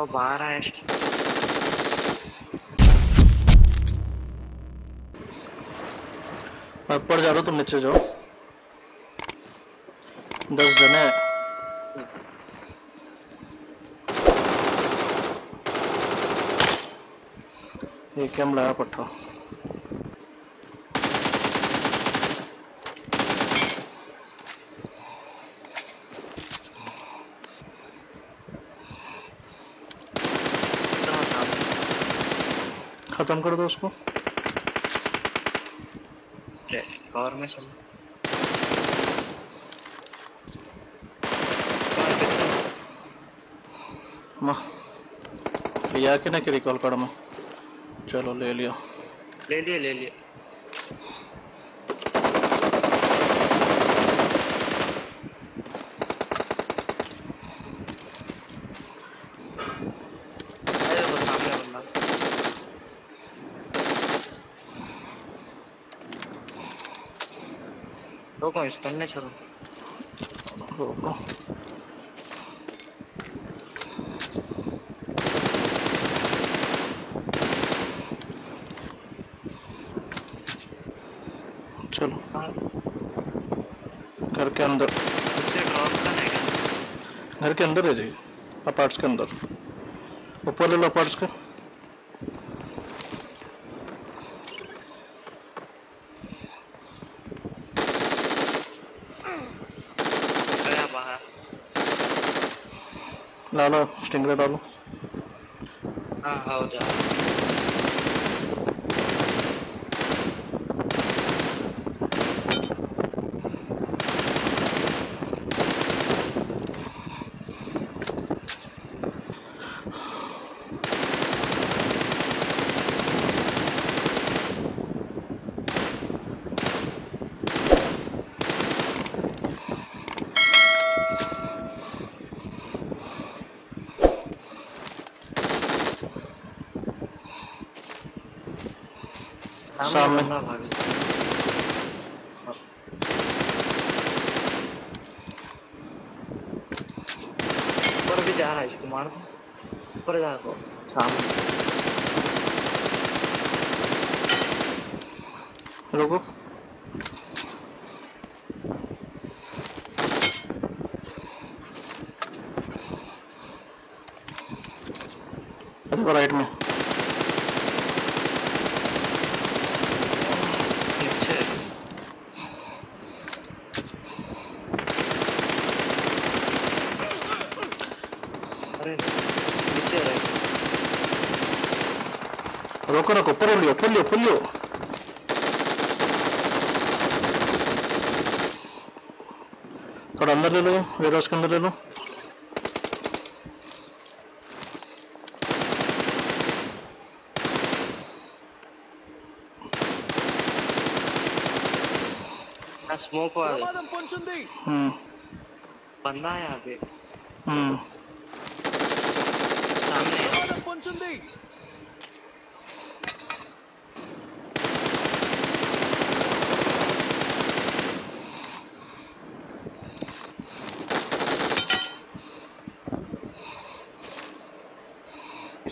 तो बाहर आए ऊपर जा रहा हूँ तुम नीचे जाओ। दस जने ये कैम लगा पट्टा इतना सामने खत्म कर दो उसको। कवर में चल माँ ये आके ना कि रिकॉल कर मैं चलो ले लिया। ले लिए ले लिए अरे वो सामने बंदा रोको इस करने चलो रोको चलो घर के अंदर घर के अंदर है जी अपार्ट्स के अंदर ऊपर ले लो अपार्ट्स के गया बाहर डालो स्टिंगरे डालो हाँ हो जा सामने। ऊपर भी जा रहा है इसको मार ऊपर जा सामने। रुको। राइट में। रोको रखो ऊपर लियो ऊपर लियो ऊपर लियो थोड़ा अंदर ले लो वेरहाउस के अंदर ले लो ना स्मोक वाले ప్రమాదం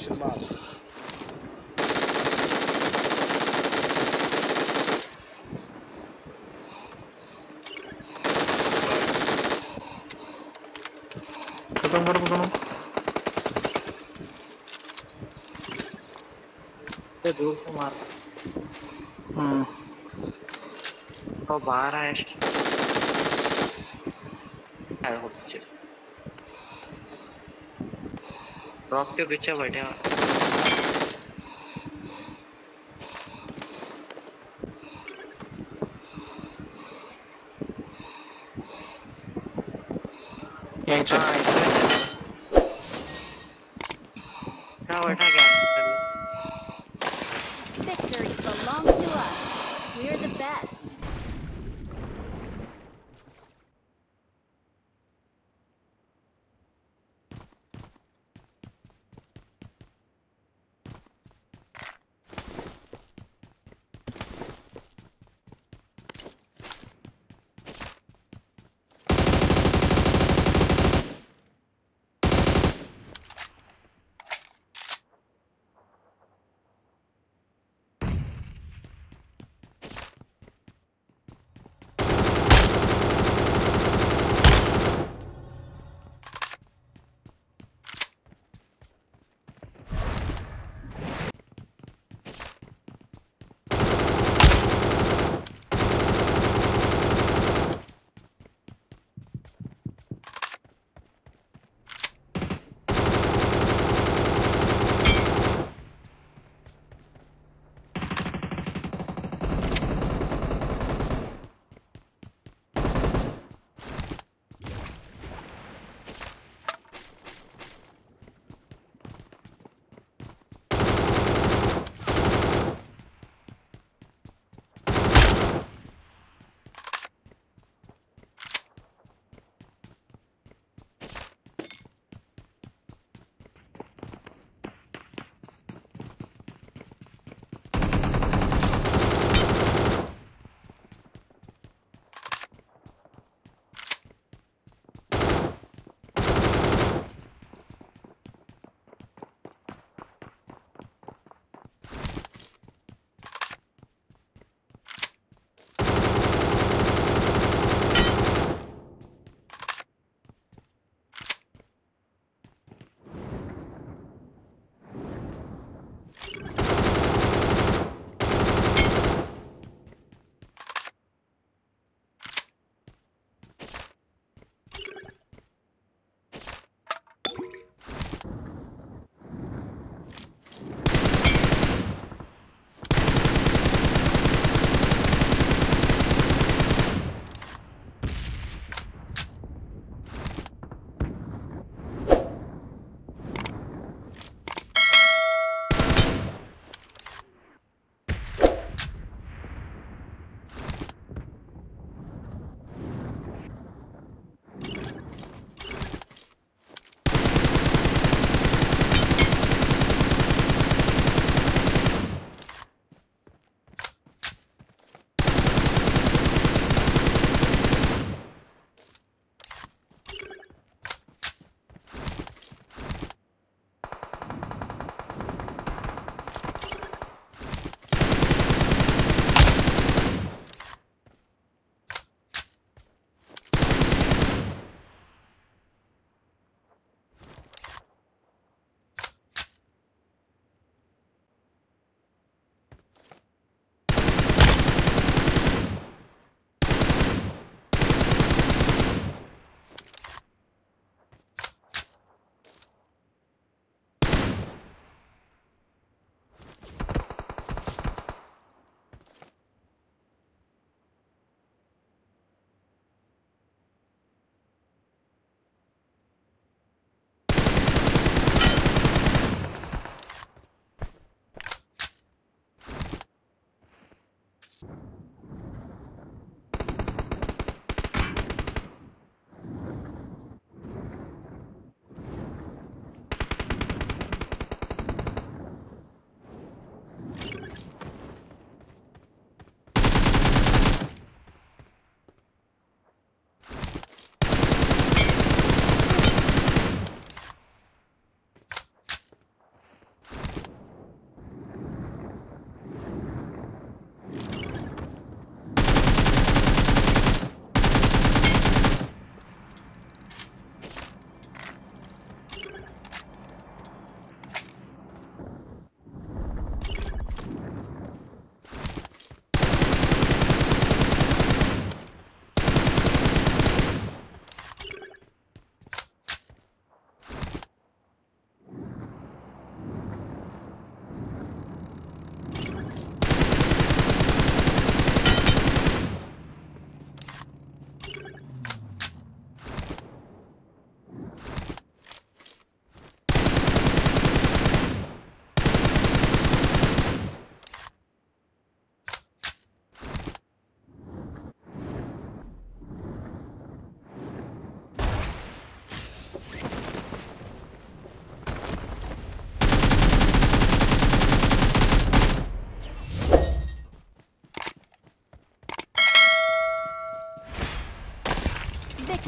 aproximados. Bota, bota, bota. Pegou o fumado. Hum. Roubaram, acho que. Rock के पीछे बैठे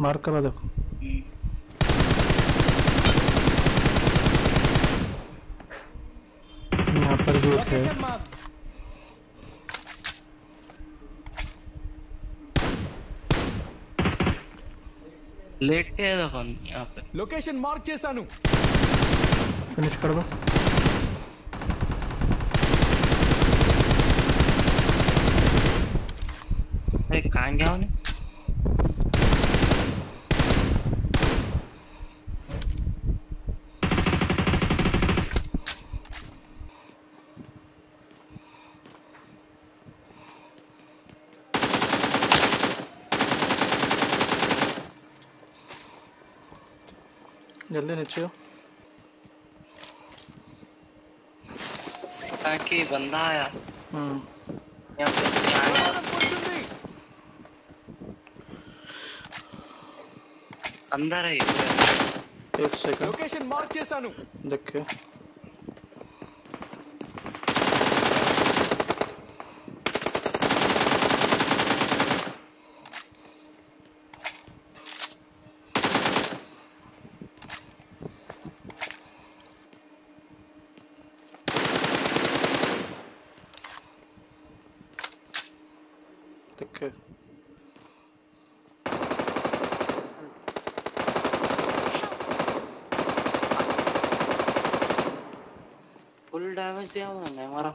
मार्क करा देखो यहाँ पर भी एक है Location marked. लेट के है देखो यहाँ पे లొకేషన్ మార్క్ చేశాను फिनिश कर दो अरे कहाँ गया उन्हें जल्दी नीचे हो ताकि बंदा आया हम्म यहाँ पे यहाँ आया। ప్రమాదం పొందుతుంది अंदर है एक सेकंड లొకేషన్ మార్క్ చేశాను देख के फुल डैमेज दिया उन्होंने हमारा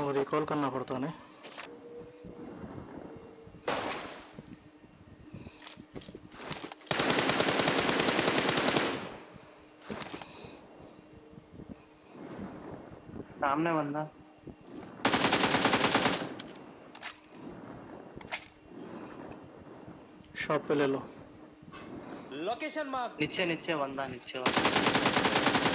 और रिकॉल करना पड़ता नहीं सामने बंदा शॉप पे ले लो। లొకేషన్ మార్క్ नीचे नीचे बंदा नीचे बंदा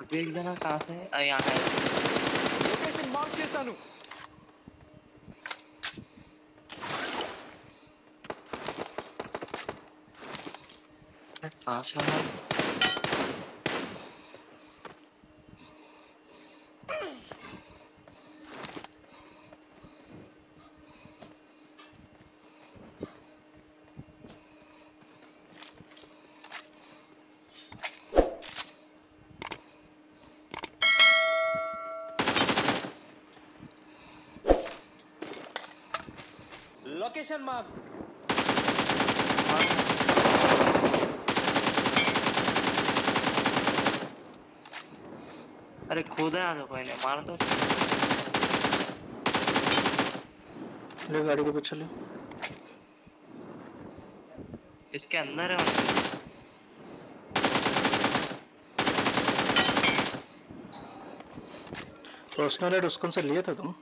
अभी एक जना कहाँ से है? आ, यहाँ है లొకేషన్ మార్క్ చేశాను पास आ लोकेशन मार्क अरे खुद है तो कोई नहीं मार दो ले गाड़ी के पीछे ले इसके अंदर है। पर्सनल एड उसको से लिए थे तुम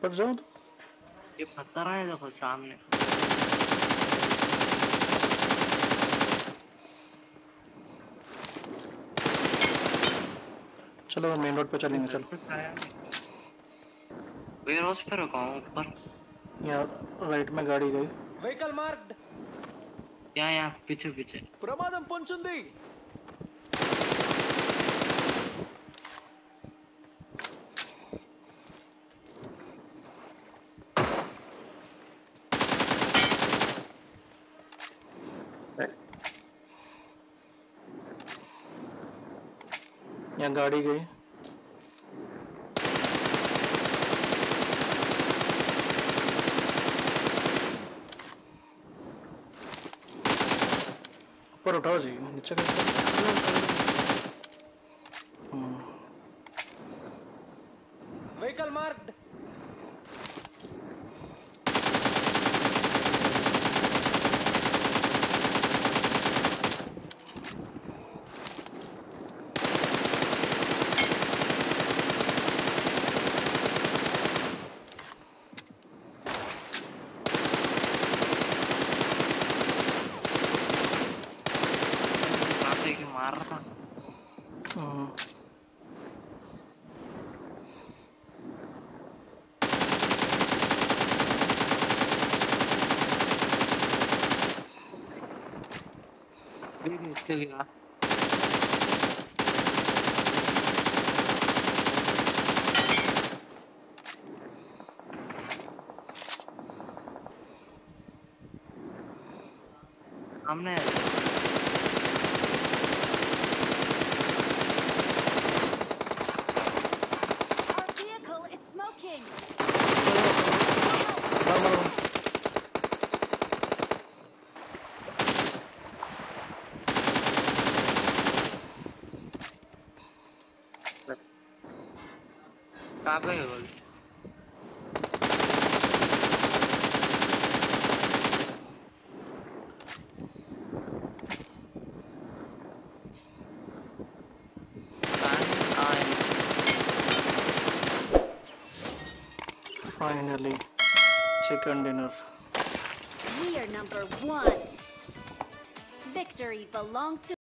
ऊपर जाऊँ तो? ये पत्थर आए देखो सामने। चलो मेन रोड पे चलेंगे चलो। वेयर हाउस पे रुका हूँ ऊपर। यहाँ राइट में गाड़ी गई। व्हीकल मार्क्ड यहाँ यहाँ पीछे पीछे। प्रमादम पहुंचंदी। यहाँ गाड़ी गई। ऊपर उठाओ जी नीचे कैसे व्हीकल मार्क्ड काफ़ी की मार रहा हम्म, इसके गिरा हमने chicken dinner. We are number one. Victory belongs to